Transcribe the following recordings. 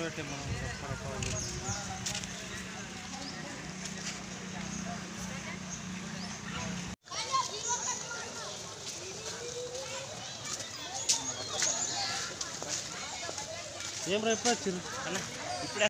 పెట్టి మనం రకరకాలు ఏం రా ఇప్పుడు ఇప్పుడే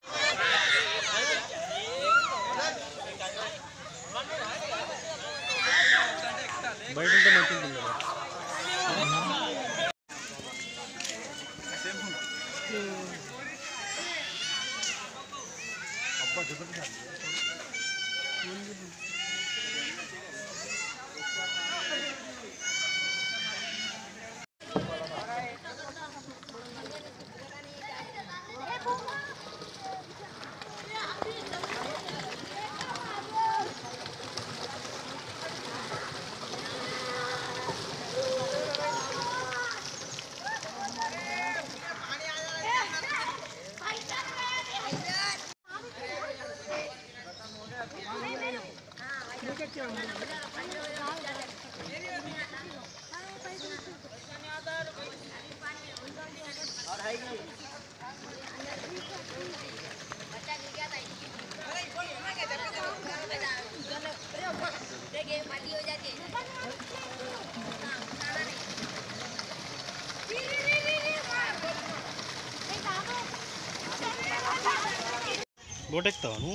네. ಬೋಟೆಕ್ ತವನು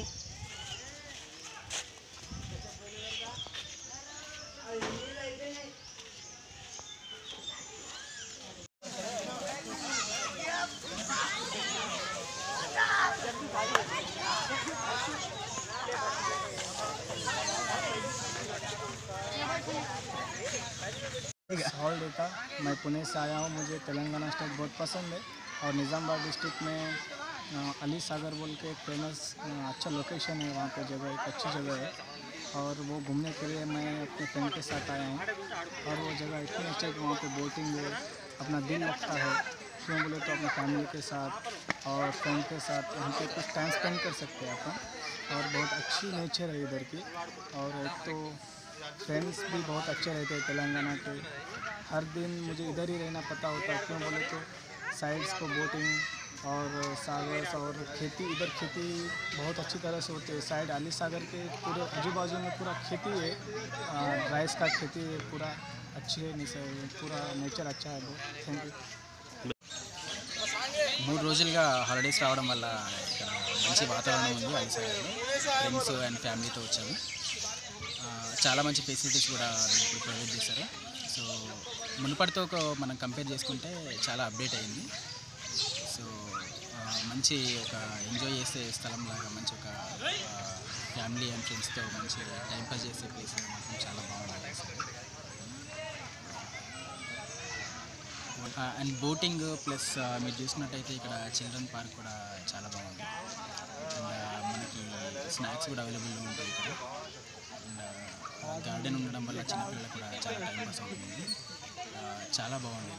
हॉल डेटा मैं पुणे से आया हूँ, मुझे तेलंगाना स्टेट बहुत पसंद है और निज़ामबाद डिस्ट्रिक्ट में अली सागर बोल के एक फ़ेमस अच्छा लोकेशन है, वहाँ पे जगह, एक अच्छी जगह है। और वो घूमने के लिए मैं अपने फ्रेंड के साथ आया हूँ। और वो जगह इतनी अच्छा कि वहाँ पे बोटिंग है, अपना दिल लगता है। क्यों बोले तो अपने फैमिली के साथ और फ्रेंड के साथ वहाँ पे कुछ टाइम स्पेंड कर सकते हैं अपन। और बहुत अच्छी नेचर है इधर की। और एक तो फ्रेंड्स भी बहुत अच्छे रहते हैं तेलंगाना के। हर दिन मुझे इधर ही रहना पता होता है। क्यों बोले तो साइड्स को बोटिंग और सागर्स और खेती इधर खेती बहुत अच्छी तरह से होती है साइड अली सागर के पूरे आजू बाजू में पूरा खेती है आ, राइस का खेती है पूरा अच्छी है निस- पूरा नेचर अच्छा है बहुत थैंक यू మూడు రోజులుగా హాలిడేస్ రావడం వల్ల ఇక్కడ మంచి వాతావరణం ఉంది ఐసాగర్లో ఫ్రెండ్స్ అండ్ ఫ్యామిలీతో వచ్చాము ఆ, చాలా మంచి ఫెసిలిటీస్ కూడా ఇప్పుడు ప్రొవైడ్ చేశారు సో మునుపటితో ఒక మనం కంపేర్ చేసుకుంటే చాలా అప్డేట్ అయింది సో ఆ, మంచి ఒక ఎంజాయ్ చేసే స్థలం లాగా మంచి ఒక ఫ్యామిలీ అండ్ ఫ్రెండ్స్తో మంచి టైంపాస్ చేసే ప్లేస్ మాత్రం చాలా బాగుంది అండ్ బోటింగ్ ప్లస్ మీరు చూసినట్టయితే ఇక్కడ చిల్డ్రన్ పార్క్ కూడా చాలా బాగుంది. అండ్ మనకి స్నాక్స్ కూడా అవైలబుల్ ఉంటాయి ఇక్కడ. అండ్ గార్డెన్ ఉండడం వల్ల చిన్నపిల్లలు కూడా చాలా టైం పాస్ అవుతుంది. చాలా బాగుంది